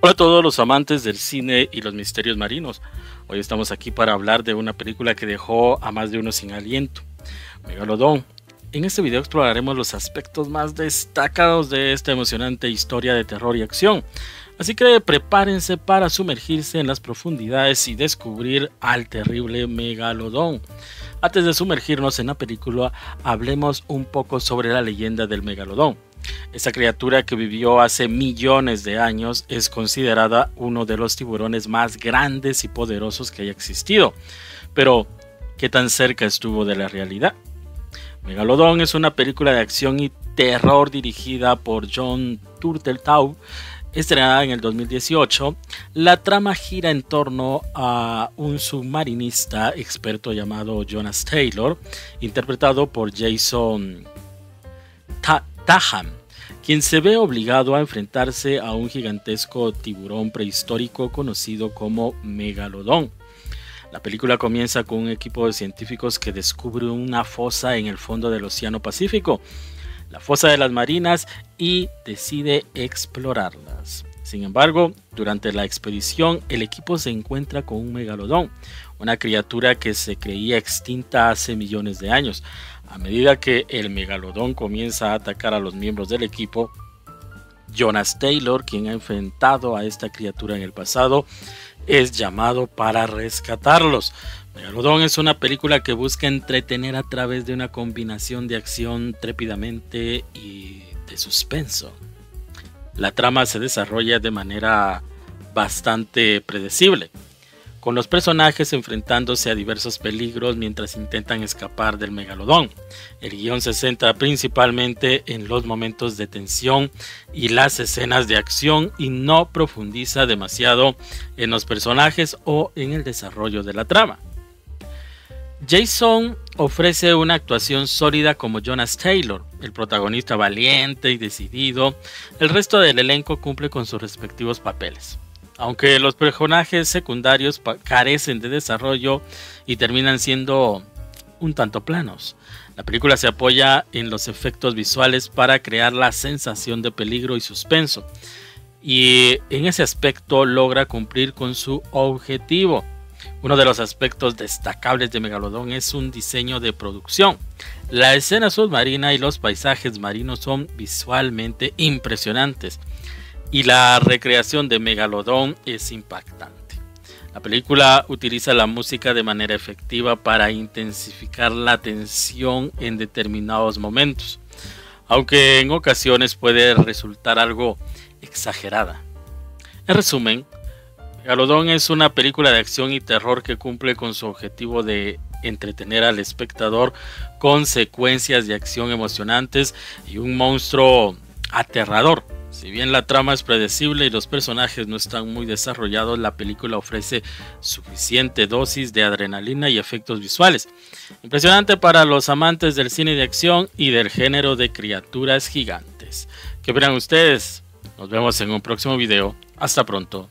Hola a todos los amantes del cine y los misterios marinos. Hoy estamos aquí para hablar de una película que dejó a más de uno sin aliento, Megalodón. En este video exploraremos los aspectos más destacados de esta emocionante historia de terror y acción. Así que prepárense para sumergirse en las profundidades y descubrir al terrible Megalodón. Antes de sumergirnos en la película, hablemos un poco sobre la leyenda del Megalodón. Esta criatura que vivió hace millones de años es considerada uno de los tiburones más grandes y poderosos que haya existido. Pero, ¿qué tan cerca estuvo de la realidad? Megalodon es una película de acción y terror dirigida por John Turteltaub, estrenada en el 2018. La trama gira en torno a un submarinista experto llamado Jonas Taylor, interpretado por Jason Taham, quien se ve obligado a enfrentarse a un gigantesco tiburón prehistórico conocido como Megalodón. La película comienza con un equipo de científicos que descubre una fosa en el fondo del Océano Pacífico, la fosa de las Marinas, y decide explorarlas. Sin embargo, durante la expedición el equipo se encuentra con un megalodón, una criatura que se creía extinta hace millones de años. A medida que el megalodón comienza a atacar a los miembros del equipo, Jonas Taylor, quien ha enfrentado a esta criatura en el pasado, es llamado para rescatarlos. Megalodón es una película que busca entretener a través de una combinación de acción trépidamente y de suspenso. La trama se desarrolla de manera bastante predecible con los personajes enfrentándose a diversos peligros mientras intentan escapar del megalodón. El guion se centra principalmente en los momentos de tensión y las escenas de acción y no profundiza demasiado en los personajes o en el desarrollo de la trama. Jason ofrece una actuación sólida como Jonas Taylor, el protagonista valiente y decidido. El resto del elenco cumple con sus respectivos papeles aunque los personajes secundarios carecen de desarrollo y terminan siendo un tanto planos. La película se apoya en los efectos visuales para crear la sensación de peligro y suspenso, y en ese aspecto logra cumplir con su objetivo. Uno de los aspectos destacables de Megalodón es un diseño de producción. La escena submarina y los paisajes marinos son visualmente impresionantes y la recreación de Megalodón es impactante. La película utiliza la música de manera efectiva para intensificar la tensión en determinados momentos, aunque en ocasiones puede resultar algo exagerada. En resumen, Megalodón es una película de acción y terror que cumple con su objetivo de entretener al espectador con secuencias de acción emocionantes y un monstruo aterrador si bien la trama es predecible y los personajes no están muy desarrollados, la película ofrece suficiente dosis de adrenalina y efectos visuales. Impresionante para los amantes del cine de acción y del género de criaturas gigantes. ¿Qué opinan ustedes? Nos vemos en un próximo video. Hasta pronto.